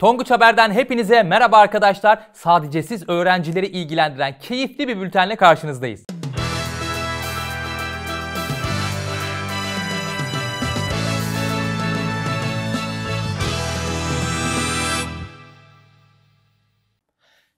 Tonguç Haber'den hepinize merhaba arkadaşlar. Sadece siz öğrencileri ilgilendiren keyifli bir bültenle karşınızdayız.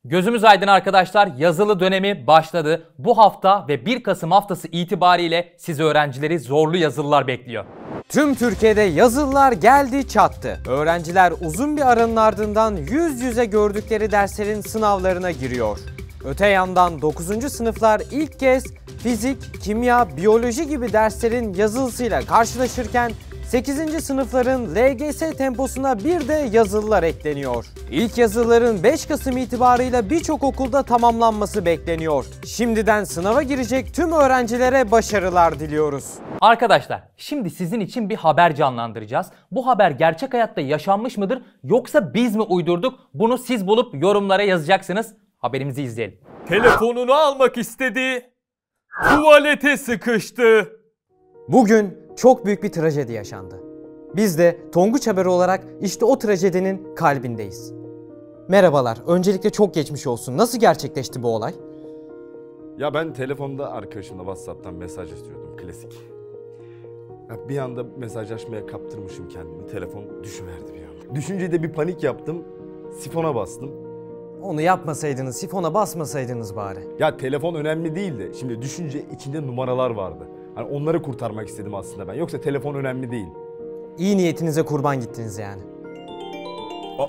Gözümüz aydın arkadaşlar yazılı dönemi başladı. Bu hafta ve 1 Kasım haftası itibariyle siz öğrencileri zorlu yazılılar bekliyor. Tüm Türkiye'de yazılılar geldi çattı. Öğrenciler uzun bir aranın ardından yüz yüze gördükleri derslerin sınavlarına giriyor. Öte yandan 9. sınıflar ilk kez fizik, kimya, biyoloji gibi derslerin yazılısıyla karşılaşırken 8. sınıfların LGS temposuna bir de yazılılar ekleniyor. İlk yazılıların 5 Kasım itibarıyla birçok okulda tamamlanması bekleniyor. Şimdiden sınava girecek tüm öğrencilere başarılar diliyoruz. Arkadaşlar şimdi sizin için bir haber canlandıracağız. Bu haber gerçek hayatta yaşanmış mıdır yoksa biz mi uydurduk? Bunu siz bulup yorumlara yazacaksınız. Haberimizi izleyelim. Telefonunu almak istedi. Tuvalete sıkıştı. Bugün çok büyük bir trajedi yaşandı. Biz de Tonguç Haber olarak işte o trajedinin kalbindeyiz. Merhabalar, öncelikle çok geçmiş olsun. Nasıl gerçekleşti bu olay? Ya ben telefonda arkadaşımla WhatsApp'tan mesaj istiyordum klasik. Ya bir anda mesajlaşmaya kaptırmışım kendimi. Telefon düşüverdi bir anda. Düşünce de bir panik yaptım. Sifona bastım. Onu yapmasaydınız, sifona basmasaydınız bari. Ya telefon önemli değildi. Şimdi düşünce içinde numaralar vardı. Hani onları kurtarmak istedim aslında ben. Yoksa telefon önemli değil. İyi niyetinize kurban gittiniz yani. O,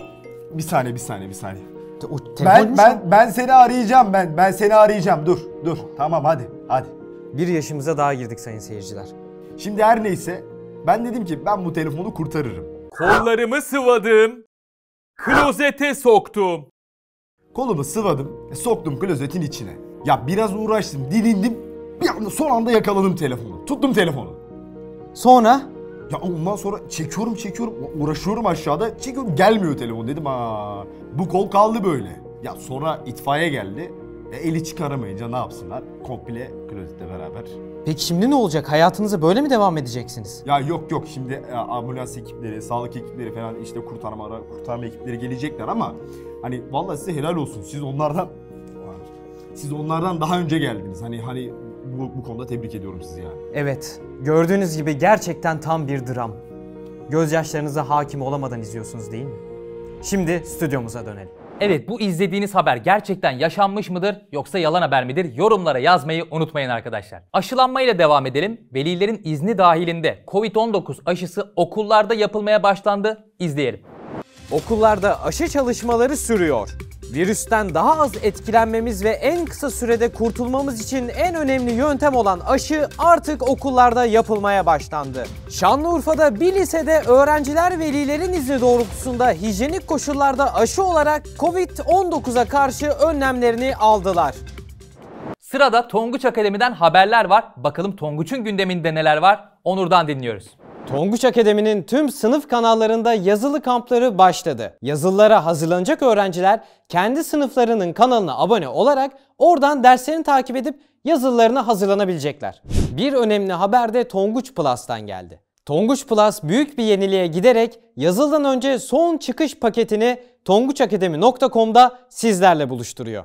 bir saniye, bir saniye, bir saniye. Te- o Ben ben ben seni arayacağım ben. Ben seni arayacağım. Dur, dur. Tamam hadi. Hadi. Bir yaşımıza daha girdik sayın seyirciler. Şimdi her neyse ben dedim ki ben bu telefonu kurtarırım. Kollarımı sıvadım. Klozete soktum. Kolumu sıvadım, e, soktum klozetin içine. Ya biraz uğraştım, didindim. Bir anda son anda yakaladım telefonu. Tuttum telefonu. Sonra Ya ondan sonra çekiyorum çekiyorum uğraşıyorum aşağıda çekiyorum gelmiyor telefon dedim ha bu kol kaldı böyle. Ya sonra itfaiye geldi. E, eli çıkaramayınca ne yapsınlar? Komple klozette beraber. peki şimdi ne olacak? Hayatınıza böyle mi devam edeceksiniz? Ya yok yok şimdi e, ambulans ekipleri, sağlık ekipleri falan işte kurtarma kurtarma ekipleri gelecekler ama hani vallahi size helal olsun. Siz onlardan siz onlardan daha önce geldiniz. Hani hani bu, bu konuda tebrik ediyorum sizi yani. Evet, gördüğünüz gibi gerçekten tam bir dram. Gözyaşlarınıza hakim olamadan izliyorsunuz değil mi? Şimdi stüdyomuza dönelim. Evet bu izlediğiniz haber gerçekten yaşanmış mıdır yoksa yalan haber midir? Yorumlara yazmayı unutmayın arkadaşlar. Aşılanmayla devam edelim. Velilerin izni dahilinde Covid-19 aşısı okullarda yapılmaya başlandı. İzleyelim. Okullarda aşı çalışmaları sürüyor. Virüsten daha az etkilenmemiz ve en kısa sürede kurtulmamız için en önemli yöntem olan aşı artık okullarda yapılmaya başlandı. Şanlıurfa'da bir lisede öğrenciler velilerin izni doğrultusunda hijyenik koşullarda aşı olarak Covid-19'a karşı önlemlerini aldılar. Sırada Tonguç Akademi'den haberler var. Bakalım Tonguç'un gündeminde neler var? Onur'dan dinliyoruz. Tonguç Akademi'nin tüm sınıf kanallarında yazılı kampları başladı. Yazılılara hazırlanacak öğrenciler kendi sınıflarının kanalına abone olarak oradan derslerini takip edip yazılılarına hazırlanabilecekler. Bir önemli haber de Tonguç Plus'tan geldi. Tonguç Plus büyük bir yeniliğe giderek yazıldan önce son çıkış paketini tonguçakademi.com'da sizlerle buluşturuyor.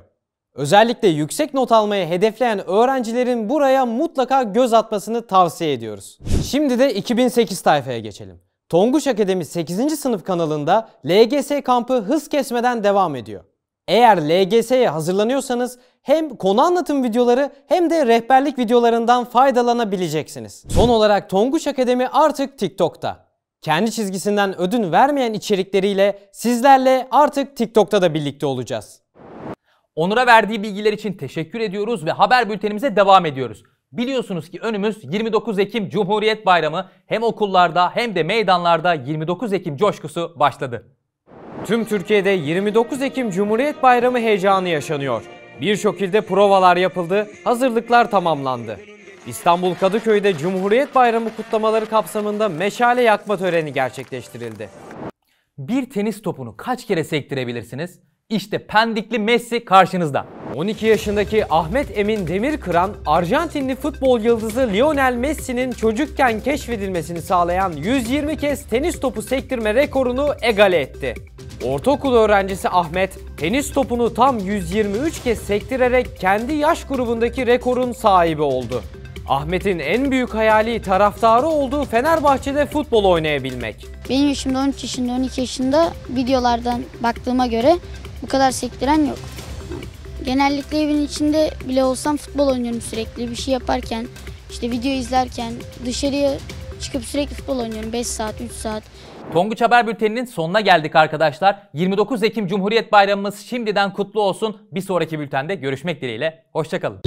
Özellikle yüksek not almayı hedefleyen öğrencilerin buraya mutlaka göz atmasını tavsiye ediyoruz. Şimdi de 2008 tayfaya geçelim. Tonguç Akademi 8. sınıf kanalında LGS kampı hız kesmeden devam ediyor. Eğer LGS'ye hazırlanıyorsanız hem konu anlatım videoları hem de rehberlik videolarından faydalanabileceksiniz. Son olarak Tonguç Akademi artık TikTok'ta. Kendi çizgisinden ödün vermeyen içerikleriyle sizlerle artık TikTok'ta da birlikte olacağız. Onur'a verdiği bilgiler için teşekkür ediyoruz ve haber bültenimize devam ediyoruz. Biliyorsunuz ki önümüz 29 Ekim Cumhuriyet Bayramı hem okullarda hem de meydanlarda 29 Ekim coşkusu başladı. Tüm Türkiye'de 29 Ekim Cumhuriyet Bayramı heyecanı yaşanıyor. Birçok ilde provalar yapıldı, hazırlıklar tamamlandı. İstanbul Kadıköy'de Cumhuriyet Bayramı kutlamaları kapsamında meşale yakma töreni gerçekleştirildi. Bir tenis topunu kaç kere sektirebilirsiniz? İşte Pendikli Messi karşınızda. 12 yaşındaki Ahmet Emin Demirkıran, Arjantinli futbol yıldızı Lionel Messi'nin çocukken keşfedilmesini sağlayan 120 kez tenis topu sektirme rekorunu egale etti. Ortaokul öğrencisi Ahmet, tenis topunu tam 123 kez sektirerek kendi yaş grubundaki rekorun sahibi oldu. Ahmet'in en büyük hayali taraftarı olduğu Fenerbahçe'de futbol oynayabilmek. Benim yaşımda 13 yaşında, 12 yaşında videolardan baktığıma göre bu kadar sektiren yok. Genellikle evin içinde bile olsam futbol oynuyorum sürekli. Bir şey yaparken, işte video izlerken, dışarıya çıkıp sürekli futbol oynuyorum. 5 saat, 3 saat. Tonguç Haber Bülteni'nin sonuna geldik arkadaşlar. 29 Ekim Cumhuriyet Bayramımız şimdiden kutlu olsun. Bir sonraki bültende görüşmek dileğiyle. Hoşçakalın.